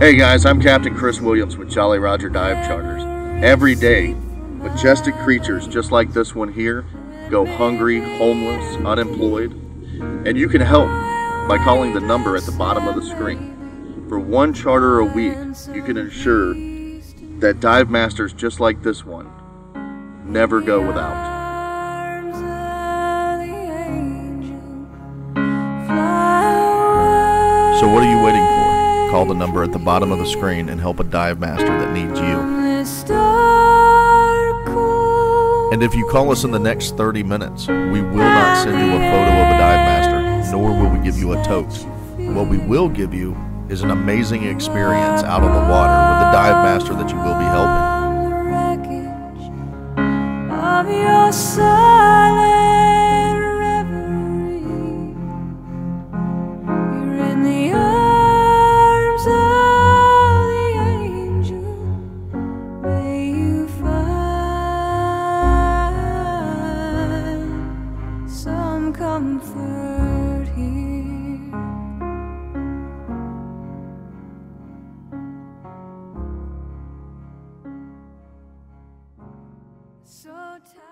Hey guys, I'm Captain Chris Williams with Jolly Roger Dive Charters. Every day, majestic creatures just like this one here go hungry, homeless, unemployed, and you can help by calling the number at the bottom of the screen. For one charter a week, you can ensure that dive masters just like this one never go without. So what are you waiting for? Call the number at the bottom of the screen and help a dive master that needs you. And if you call us in the next 30 minutes, we will not send you a photo of a dive master, nor will we give you a tote. What we will give you is an amazing experience out on the water with the dive master that you will be helping. Comfort here. So tired.